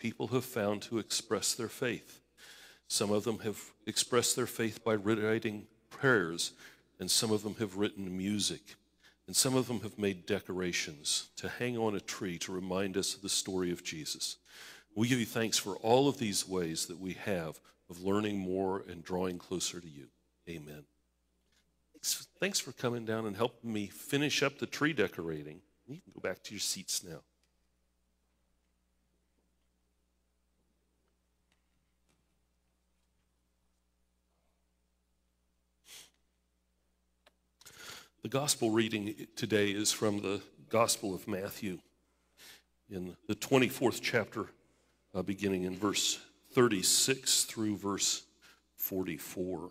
people have found to express their faith. Some of them have expressed their faith by writing prayers, and some of them have written music, and some of them have made decorations to hang on a tree to remind us of the story of Jesus. We give you thanks for all of these ways that we have of learning more and drawing closer to you. Amen. Thanks for coming down and helping me finish up the tree decorating. You can go back to your seats now. The gospel reading today is from the Gospel of Matthew in the 24th chapter, uh, beginning in verse 36 through verse 44.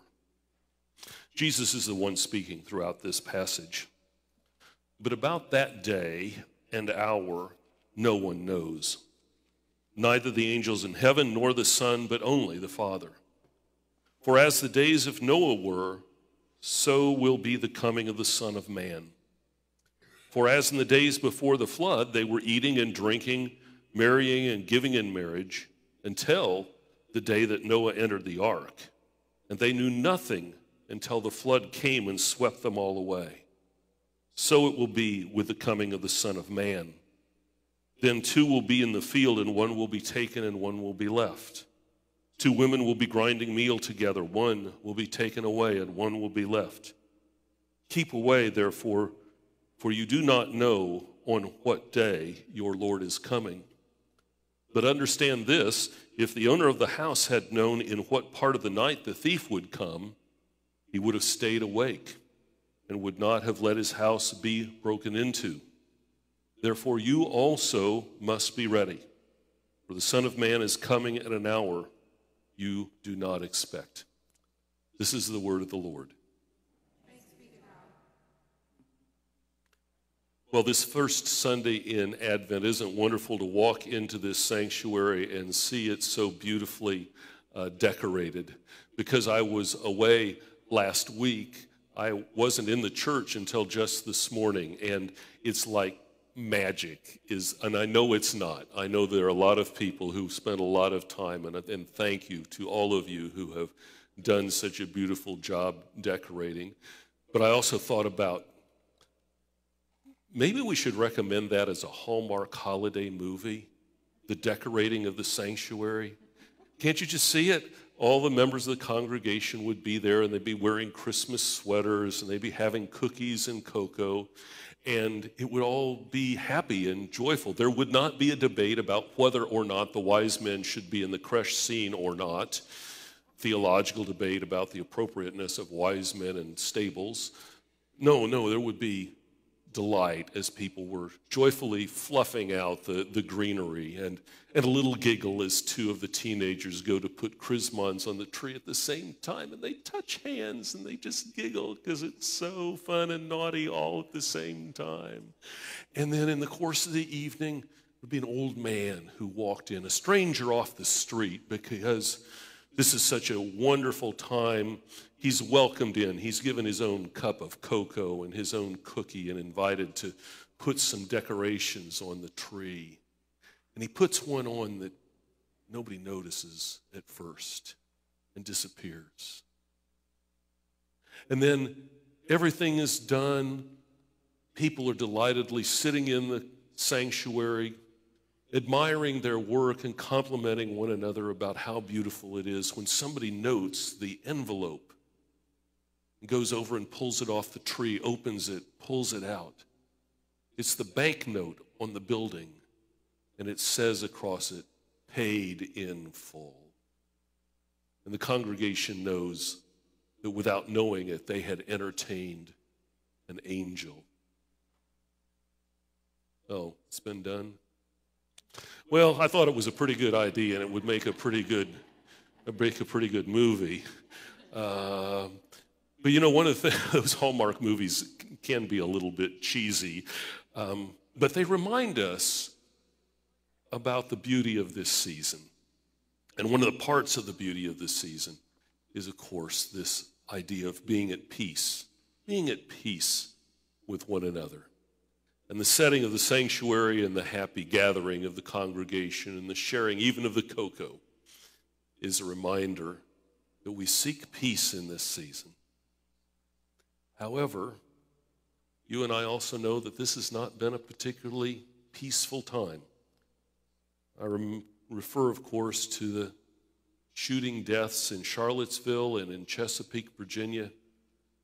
Jesus is the one speaking throughout this passage. But about that day and hour, no one knows. Neither the angels in heaven nor the Son, but only the Father. For as the days of Noah were, so will be the coming of the Son of Man. For as in the days before the flood, they were eating and drinking, marrying and giving in marriage, until the day that Noah entered the ark. And they knew nothing until the flood came and swept them all away. So it will be with the coming of the Son of Man. Then two will be in the field, and one will be taken, and one will be left. Two women will be grinding meal together, one will be taken away, and one will be left. Keep away, therefore, for you do not know on what day your Lord is coming. But understand this if the owner of the house had known in what part of the night the thief would come, he would have stayed awake and would not have let his house be broken into. Therefore, you also must be ready, for the Son of Man is coming at an hour you do not expect. This is the word of the Lord. Well, this first Sunday in Advent, isn't wonderful to walk into this sanctuary and see it so beautifully uh, decorated? Because I was away last week, I wasn't in the church until just this morning, and it's like magic is, and I know it's not. I know there are a lot of people who spent a lot of time, and, and thank you to all of you who have done such a beautiful job decorating. But I also thought about maybe we should recommend that as a Hallmark holiday movie, the decorating of the sanctuary. Can't you just see it? all the members of the congregation would be there and they'd be wearing Christmas sweaters and they'd be having cookies and cocoa and it would all be happy and joyful. There would not be a debate about whether or not the wise men should be in the creche scene or not, theological debate about the appropriateness of wise men and stables. No, no, there would be delight as people were joyfully fluffing out the, the greenery and, and a little giggle as two of the teenagers go to put chrismons on the tree at the same time and they touch hands and they just giggle because it's so fun and naughty all at the same time. And then in the course of the evening, would be an old man who walked in, a stranger off the street because this is such a wonderful time he's welcomed in. He's given his own cup of cocoa and his own cookie and invited to put some decorations on the tree. And he puts one on that nobody notices at first and disappears. And then everything is done. People are delightedly sitting in the sanctuary, admiring their work and complimenting one another about how beautiful it is when somebody notes the envelope goes over and pulls it off the tree, opens it, pulls it out. It's the banknote on the building, and it says across it, paid in full. And the congregation knows that without knowing it, they had entertained an angel. Oh, it's been done? Well, I thought it was a pretty good idea, and it would make a pretty good, make a pretty good movie. Uh, but you know, one of the, those Hallmark movies can be a little bit cheesy, um, but they remind us about the beauty of this season. And one of the parts of the beauty of this season is, of course, this idea of being at peace, being at peace with one another. And the setting of the sanctuary and the happy gathering of the congregation and the sharing even of the cocoa is a reminder that we seek peace in this season. However, you and I also know that this has not been a particularly peaceful time. I rem- refer, of course, to the shooting deaths in Charlottesville and in Chesapeake, Virginia,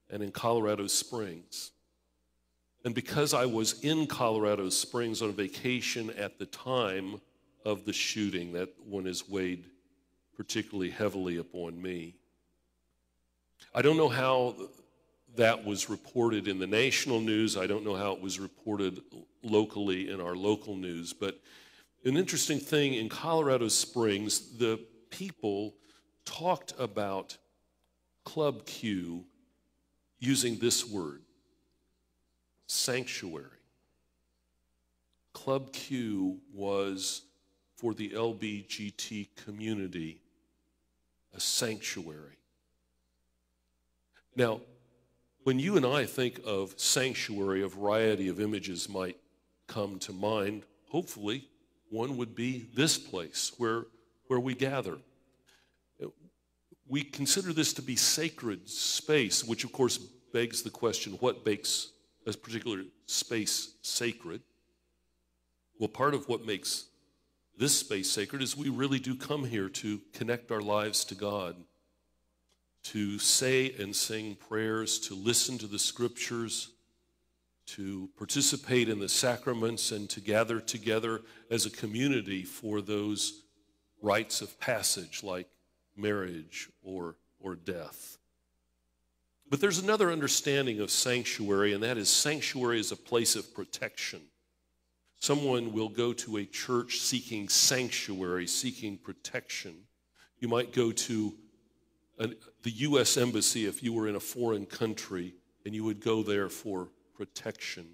and in Colorado Springs. And because I was in Colorado Springs on vacation at the time of the shooting, that one has weighed particularly heavily upon me. I don't know how that was reported in the national news. I don't know how it was reported locally in our local news. But an interesting thing in Colorado Springs, the people talked about Club Q using this word sanctuary. Club Q was for the LBGT community a sanctuary. Now, when you and I think of sanctuary, a variety of images might come to mind. Hopefully, one would be this place where, where we gather. We consider this to be sacred space, which of course begs the question what makes a particular space sacred? Well, part of what makes this space sacred is we really do come here to connect our lives to God, to say and sing prayers, to listen to the scriptures, to participate in the sacraments, and to gather together as a community for those rites of passage like marriage or, or death. But there's another understanding of sanctuary, and that is sanctuary is a place of protection. Someone will go to a church seeking sanctuary, seeking protection. You might go to an, the U.S. Embassy if you were in a foreign country and you would go there for protection.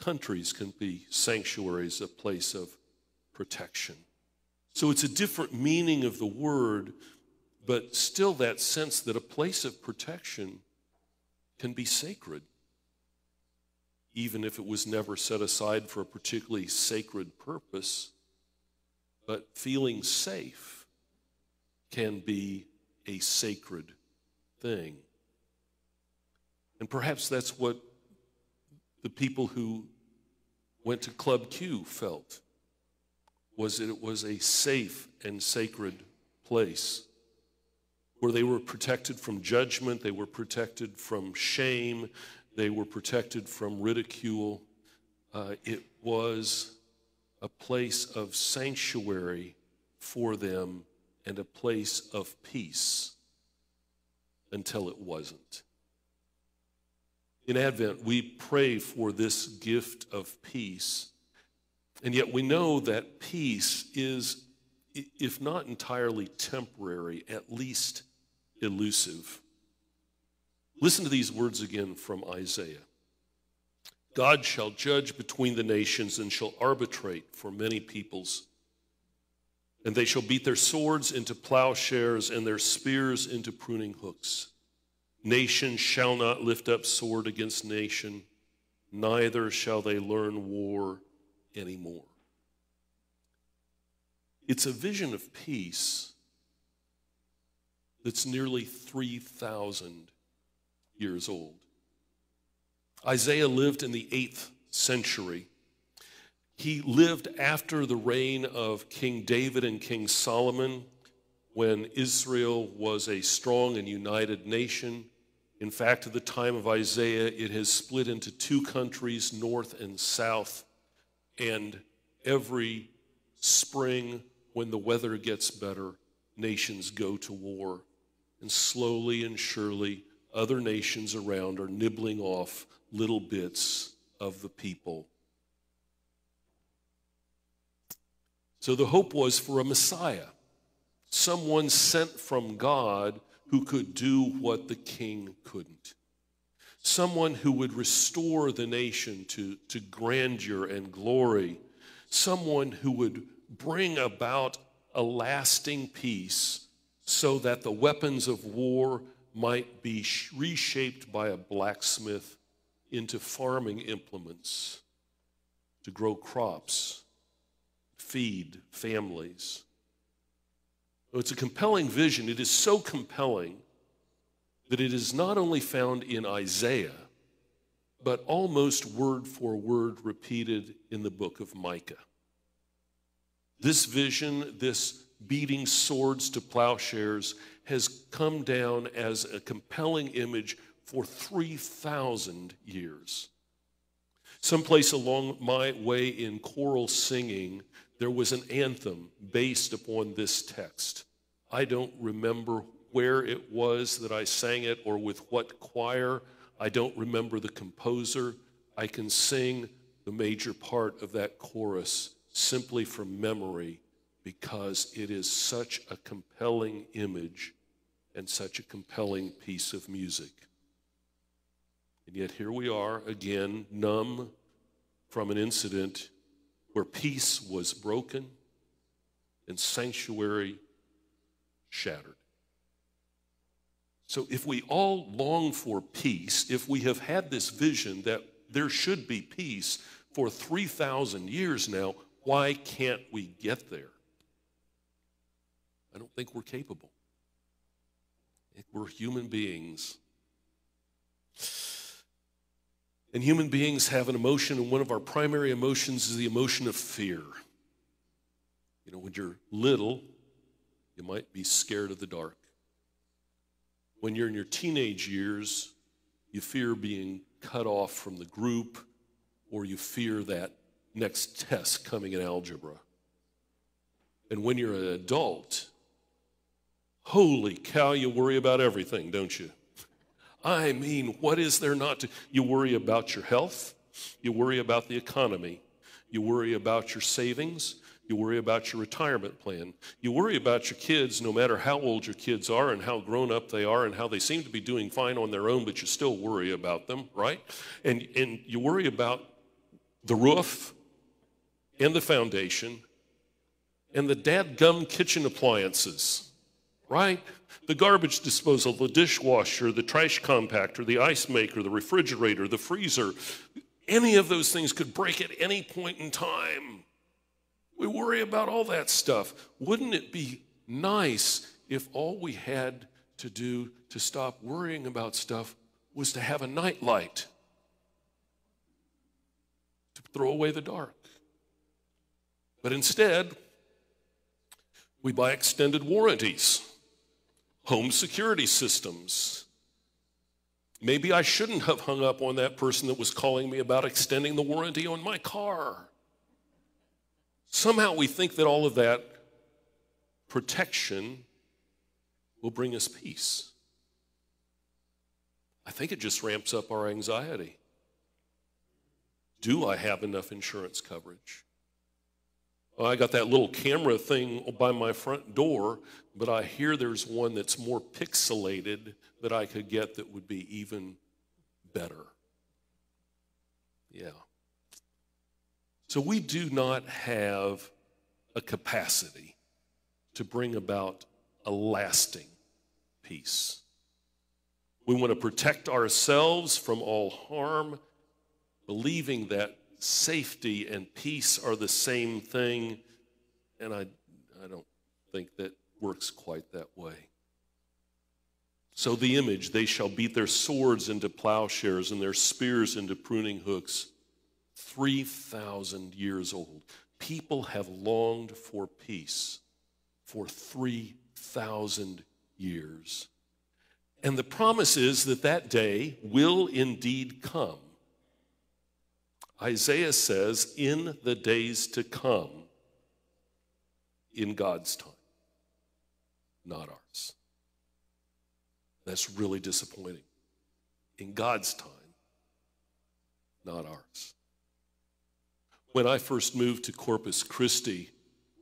Countries can be sanctuaries, a place of protection. So it's a different meaning of the word, but still that sense that a place of protection can be sacred even if it was never set aside for a particularly sacred purpose. But feeling safe can be a sacred thing. And perhaps that's what the people who went to Club Q felt was that it was a safe and sacred place where they were protected from judgment, they were protected from shame, they were protected from ridicule. Uh, it was a place of sanctuary for them and a place of peace until it wasn't. In Advent, we pray for this gift of peace, and yet we know that peace is, if not entirely temporary, at least elusive. Listen to these words again from Isaiah God shall judge between the nations and shall arbitrate for many peoples. And they shall beat their swords into plowshares and their spears into pruning hooks. Nation shall not lift up sword against nation, neither shall they learn war anymore. It's a vision of peace that's nearly 3,000 years old. Isaiah lived in the 8th century. He lived after the reign of King David and King Solomon when Israel was a strong and united nation. In fact, at the time of Isaiah, it has split into two countries, north and south. And every spring, when the weather gets better, nations go to war. And slowly and surely, other nations around are nibbling off little bits of the people. So the hope was for a Messiah, someone sent from God who could do what the king couldn't. Someone who would restore the nation to, to grandeur and glory. Someone who would bring about a lasting peace so that the weapons of war might be reshaped by a blacksmith into farming implements to grow crops, feed families. It's a compelling vision. It is so compelling that it is not only found in Isaiah, but almost word for word repeated in the book of Micah. This vision, this beating swords to plowshares, has come down as a compelling image for 3,000 years. Someplace along my way in choral singing, there was an anthem based upon this text. I don't remember where it was that I sang it or with what choir. I don't remember the composer. I can sing the major part of that chorus simply from memory because it is such a compelling image and such a compelling piece of music. And yet here we are again, numb from an incident where peace was broken and sanctuary shattered. So, if we all long for peace, if we have had this vision that there should be peace for 3,000 years now, why can't we get there? I don't think we're capable. We're human beings. And human beings have an emotion, and one of our primary emotions is the emotion of fear. You know, when you're little, you might be scared of the dark. When you're in your teenage years, you fear being cut off from the group, or you fear that next test coming in algebra. And when you're an adult, holy cow, you worry about everything, don't you? I mean, what is there not to? You worry about your health, you worry about the economy, you worry about your savings, you worry about your retirement plan. You worry about your kids, no matter how old your kids are and how grown up they are and how they seem to be doing fine on their own, but you still worry about them, right? And, and you worry about the roof and the foundation and the dadgum kitchen appliances, right? The garbage disposal, the dishwasher, the trash compactor, the ice maker, the refrigerator, the freezer. Any of those things could break at any point in time. We worry about all that stuff. Wouldn't it be nice if all we had to do to stop worrying about stuff was to have a night light? To throw away the dark. But instead, we buy extended warranties, home security systems. Maybe I shouldn't have hung up on that person that was calling me about extending the warranty on my car. Somehow we think that all of that protection will bring us peace. I think it just ramps up our anxiety. Do I have enough insurance coverage? Well, I got that little camera thing by my front door, but I hear there's one that's more pixelated that I could get that would be even better. Yeah. So we do not have a capacity to bring about a lasting peace. We want to protect ourselves from all harm, believing that safety and peace are the same thing, and I, I don't think that works quite that way. So, the image, they shall beat their swords into plowshares and their spears into pruning hooks. 3,000 years old. People have longed for peace for 3,000 years. And the promise is that that day will indeed come. Isaiah says, in the days to come, in God's time, not ours. That's really disappointing. In God's time, not ours. When I first moved to Corpus Christi,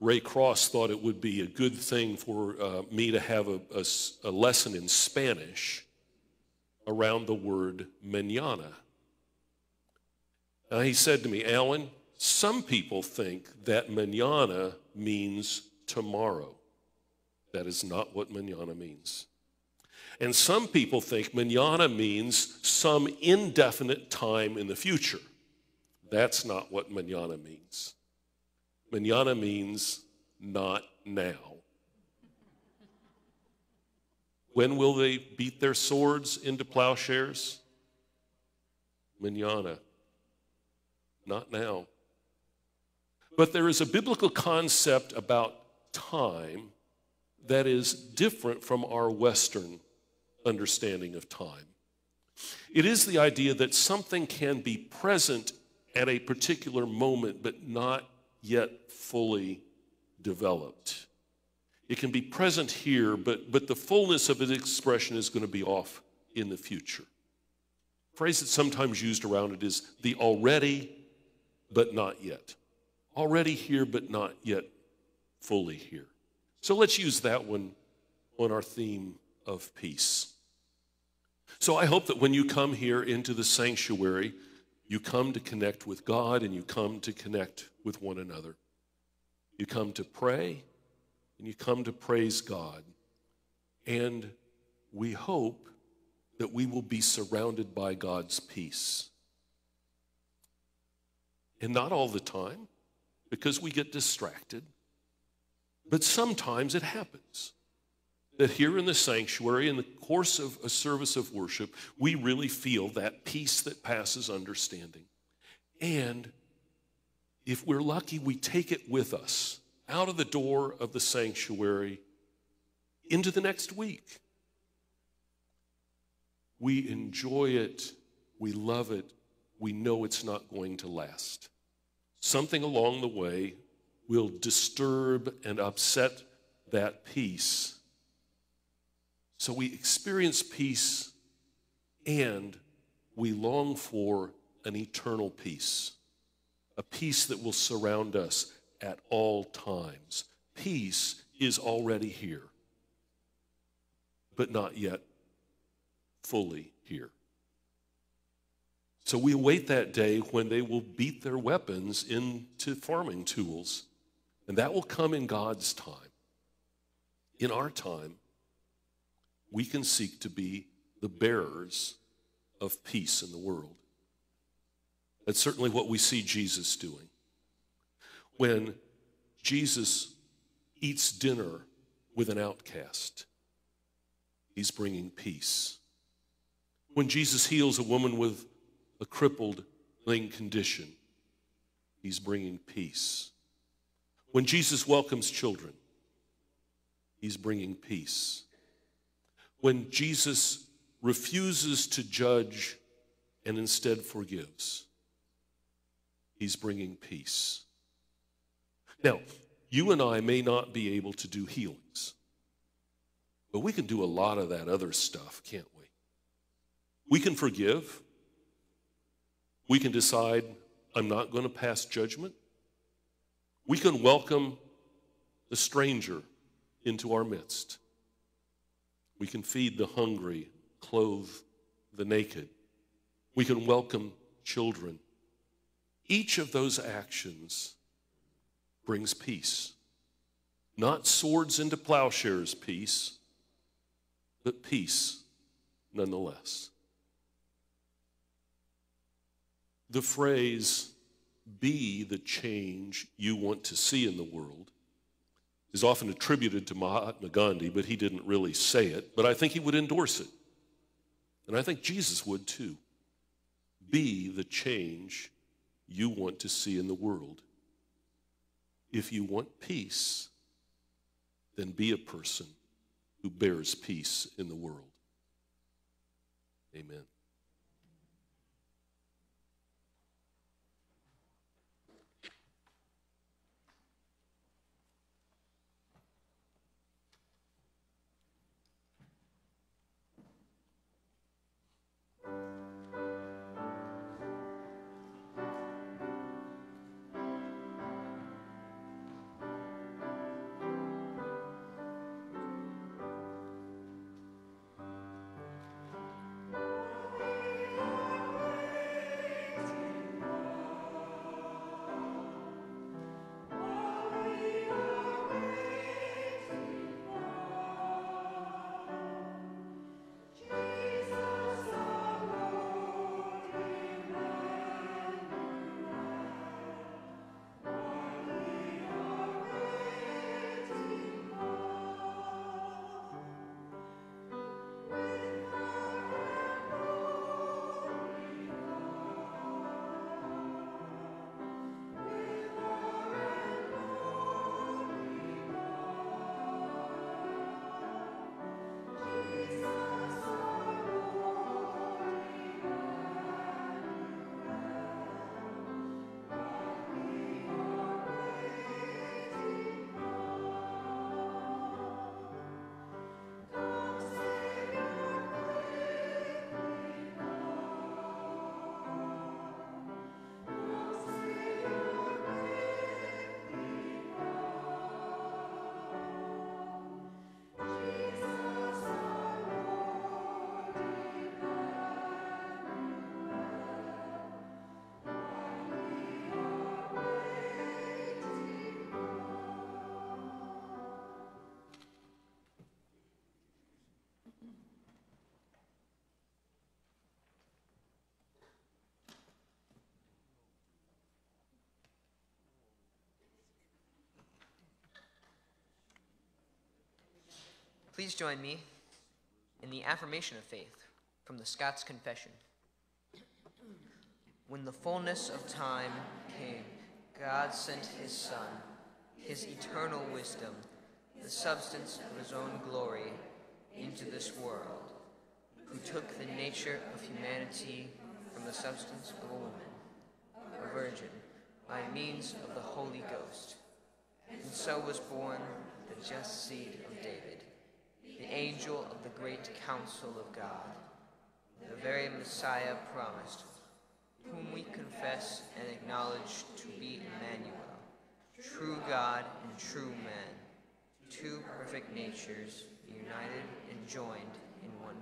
Ray Cross thought it would be a good thing for uh, me to have a, a, a lesson in Spanish around the word manana. Now, he said to me, Alan, some people think that manana means tomorrow. That is not what manana means. And some people think manana means some indefinite time in the future. That's not what manana means. Manana means not now. When will they beat their swords into plowshares? Manana. Not now. But there is a biblical concept about time that is different from our Western understanding of time. It is the idea that something can be present at a particular moment, but not yet fully developed. It can be present here, but, but the fullness of its expression is going to be off in the future. The phrase that's sometimes used around it is the already, but not yet. Already here, but not yet fully here. So let's use that one on our theme of peace. So I hope that when you come here into the sanctuary, you come to connect with God and you come to connect with one another. You come to pray and you come to praise God. And we hope that we will be surrounded by God's peace. And not all the time, because we get distracted, but sometimes it happens that here in the sanctuary, in the course of a service of worship, we really feel that peace that passes understanding. And if we're lucky, we take it with us out of the door of the sanctuary into the next week. We enjoy it, we love it, we know it's not going to last. Something along the way will disturb and upset that peace so we experience peace and we long for an eternal peace, a peace that will surround us at all times. Peace is already here, but not yet fully here. So we await that day when they will beat their weapons into farming tools, and that will come in God's time. In our time, we can seek to be the bearers of peace in the world. That's certainly what we see Jesus doing. When Jesus eats dinner with an outcast, he's bringing peace. When Jesus heals a woman with a crippled condition, he's bringing peace. When Jesus welcomes children, he's bringing peace when Jesus refuses to judge and instead forgives. He's bringing peace. Now, you and I may not be able to do healings, but we can do a lot of that other stuff, can't we? We can forgive. We can decide, I'm not going to pass judgment. We can welcome the stranger into our midst. We can feed the hungry, clothe the naked. We can welcome children. Each of those actions brings peace. Not swords into plowshares peace, but peace nonetheless. The phrase, be the change you want to see in the world, is often attributed to Mahatma Gandhi, but he didn't really say it. But I think he would endorse it. And I think Jesus would too. Be the change you want to see in the world. If you want peace, then be a person who bears peace in the world. Amen. Please join me in the affirmation of faith from the Scots Confession. When the fullness of time came, God sent his Son, his eternal wisdom, the substance of his own glory, into this world, who took the nature of humanity from the substance of a woman, a virgin, by means of the Holy Ghost, and so was born the just seed of David, the angel of the great council of God, the very Messiah promised whom we confess and acknowledge to be Emmanuel, true God and true man, two perfect natures united and joined in one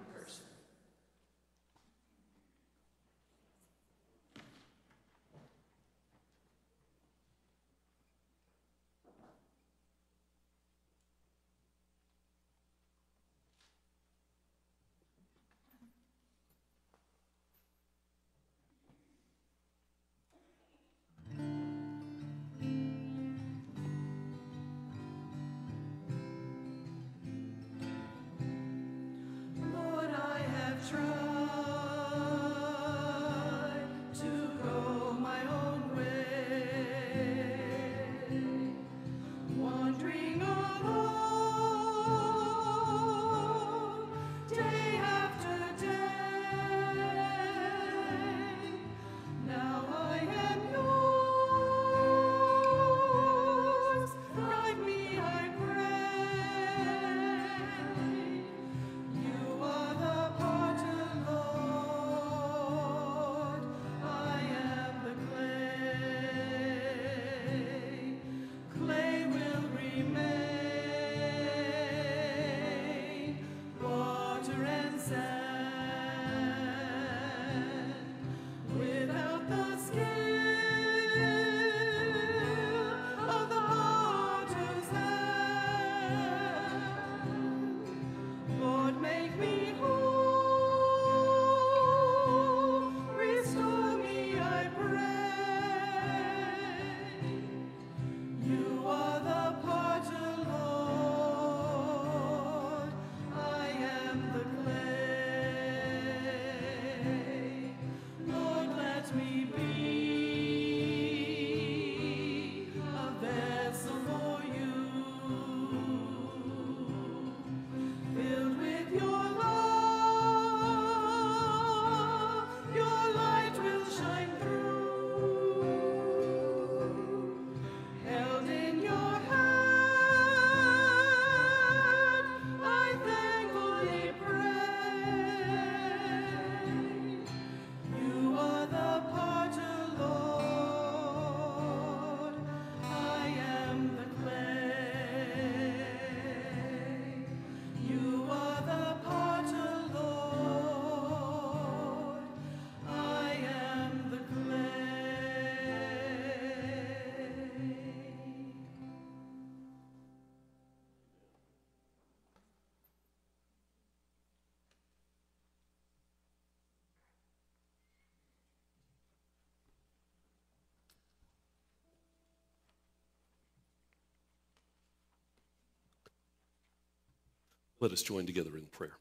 Let us join together in prayer.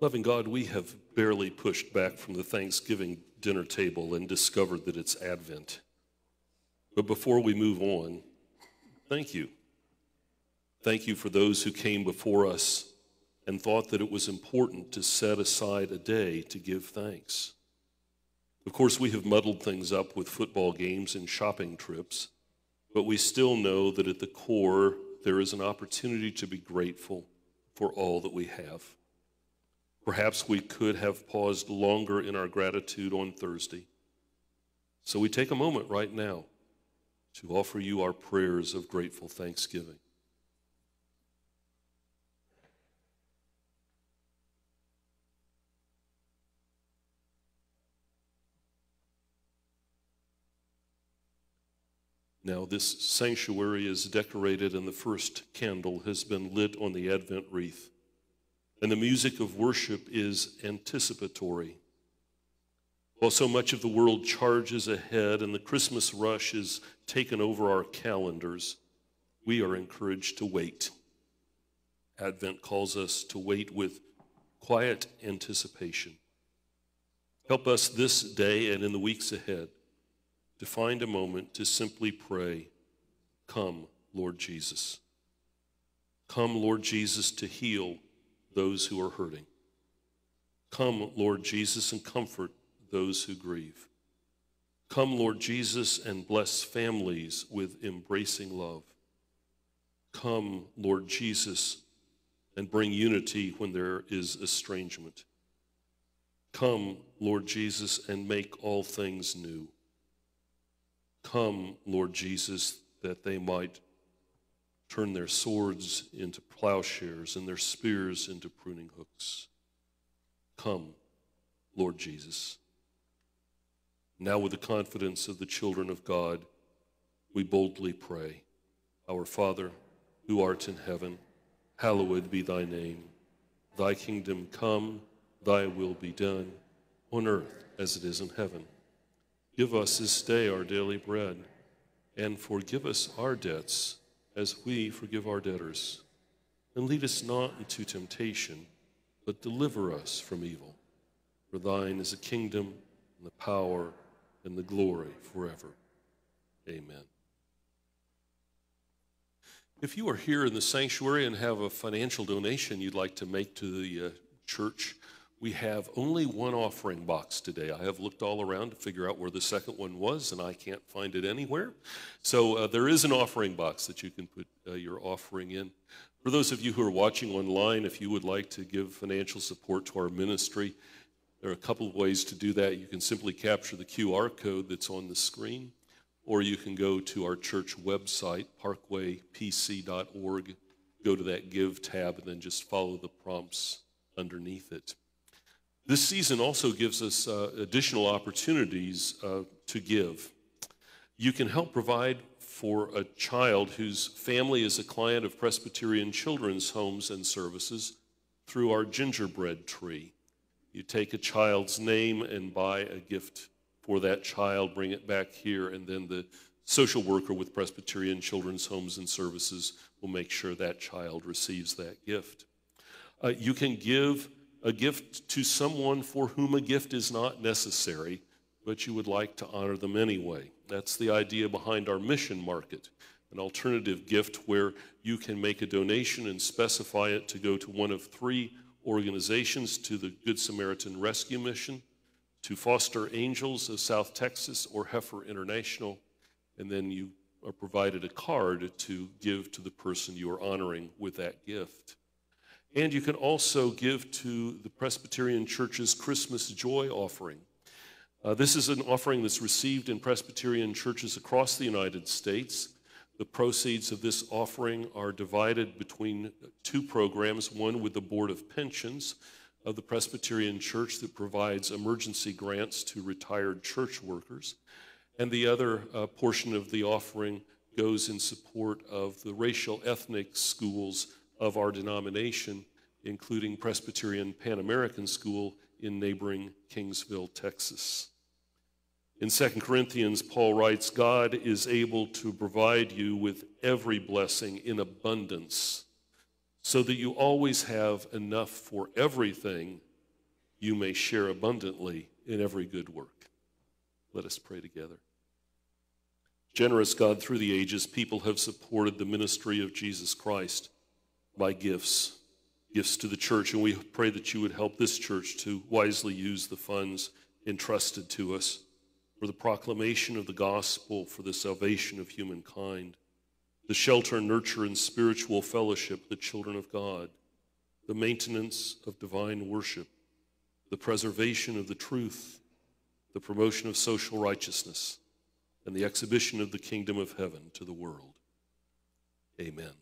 Loving God, we have barely pushed back from the Thanksgiving dinner table and discovered that it's Advent. But before we move on, thank you. Thank you for those who came before us and thought that it was important to set aside a day to give thanks. Of course, we have muddled things up with football games and shopping trips, but we still know that at the core, there is an opportunity to be grateful for all that we have. Perhaps we could have paused longer in our gratitude on Thursday. So we take a moment right now to offer you our prayers of grateful thanksgiving. Now, this sanctuary is decorated, and the first candle has been lit on the Advent wreath. And the music of worship is anticipatory. While so much of the world charges ahead and the Christmas rush is taken over our calendars, we are encouraged to wait Advent calls us to wait with quiet anticipation. Help us this day and in the weeks ahead to find a moment to simply pray, Come, Lord Jesus. Come, Lord Jesus, to heal those who are hurting. Come, Lord Jesus, and comfort those who grieve. Come, Lord Jesus, and bless families with embracing love. Come, Lord Jesus, and bring unity when there is estrangement. Come, Lord Jesus, and make all things new. Come, Lord Jesus, that they might turn their swords into plowshares and their spears into pruning hooks. Come, Lord Jesus. Now, with the confidence of the children of God, we boldly pray Our Father, who art in heaven, hallowed be thy name. Thy kingdom come, thy will be done, on earth as it is in heaven. Give us this day our daily bread, and forgive us our debts as we forgive our debtors. And lead us not into temptation, but deliver us from evil. For thine is the kingdom, and the power, and the glory forever. Amen. If you are here in the sanctuary and have a financial donation you'd like to make to the uh, church, we have only one offering box today. I have looked all around to figure out where the second one was, and I can't find it anywhere. So uh, there is an offering box that you can put uh, your offering in. For those of you who are watching online, if you would like to give financial support to our ministry, there are a couple of ways to do that. You can simply capture the QR code that's on the screen, or you can go to our church website, parkwaypc.org, go to that Give tab, and then just follow the prompts underneath it. This season also gives us uh, additional opportunities uh, to give. You can help provide for a child whose family is a client of Presbyterian Children's Homes and Services through our gingerbread tree. You take a child's name and buy a gift for that child, bring it back here, and then the social worker with Presbyterian Children's Homes and Services will make sure that child receives that gift. Uh, you can give a gift to someone for whom a gift is not necessary, but you would like to honor them anyway. That's the idea behind our mission market, an alternative gift where you can make a donation and specify it to go to one of three organizations to the Good Samaritan Rescue Mission, to Foster Angels of South Texas, or Heifer International, and then you are provided a card to give to the person you are honoring with that gift. And you can also give to the Presbyterian Church's Christmas Joy offering. Uh, this is an offering that's received in Presbyterian churches across the United States. The proceeds of this offering are divided between two programs one with the Board of Pensions of the Presbyterian Church that provides emergency grants to retired church workers, and the other uh, portion of the offering goes in support of the racial ethnic schools of our denomination, including Presbyterian Pan American School in neighboring Kingsville, Texas. In 2 Corinthians, Paul writes, God is able to provide you with every blessing in abundance, so that you always have enough for everything you may share abundantly in every good work. Let us pray together. Generous God, through the ages, people have supported the ministry of Jesus Christ by gifts, gifts to the church. And we pray that you would help this church to wisely use the funds entrusted to us for the proclamation of the gospel, for the salvation of humankind, the shelter, and nurture, and spiritual fellowship of the children of God, the maintenance of divine worship, the preservation of the truth, the promotion of social righteousness, and the exhibition of the kingdom of heaven to the world. Amen.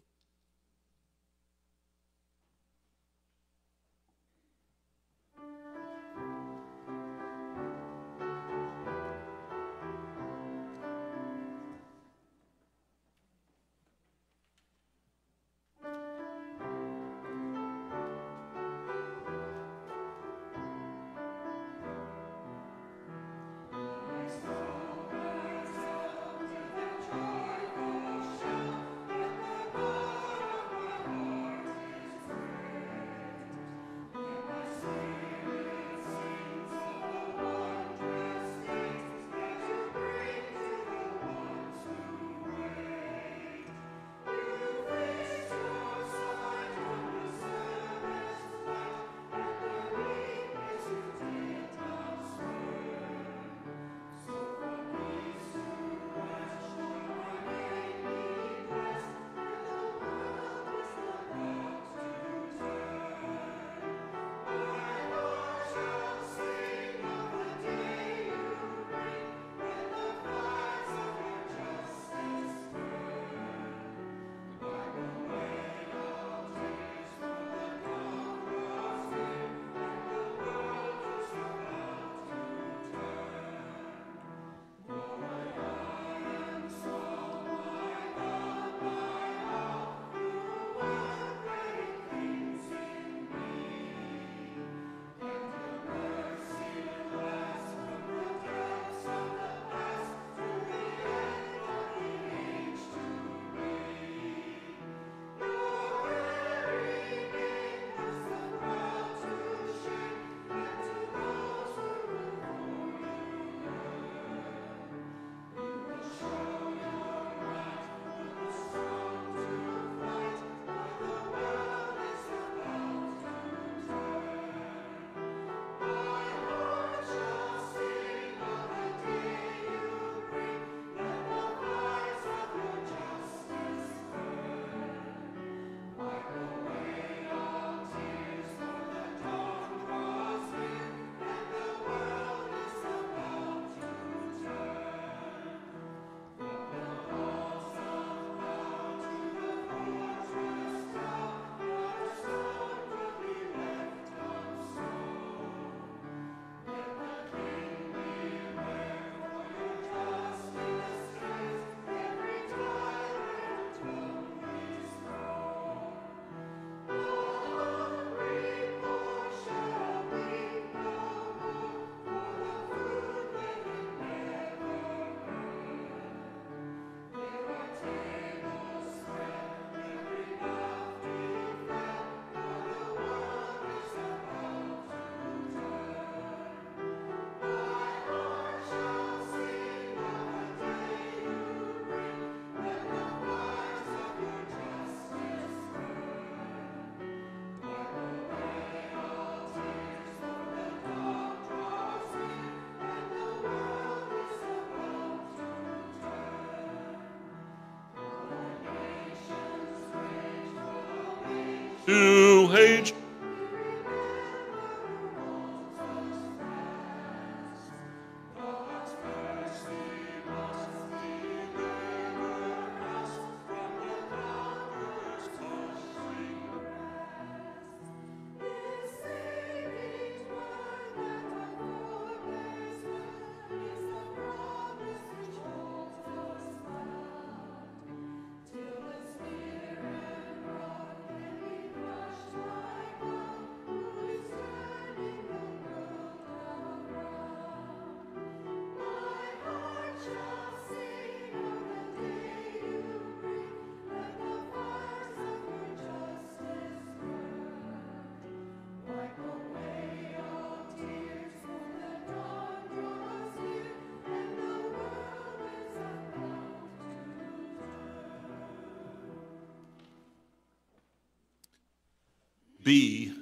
Be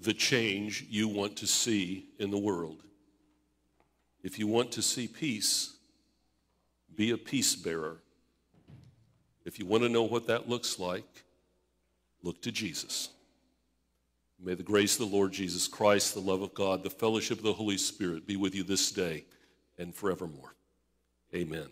the change you want to see in the world. If you want to see peace, be a peace bearer. If you want to know what that looks like, look to Jesus. May the grace of the Lord Jesus Christ, the love of God, the fellowship of the Holy Spirit be with you this day and forevermore. Amen.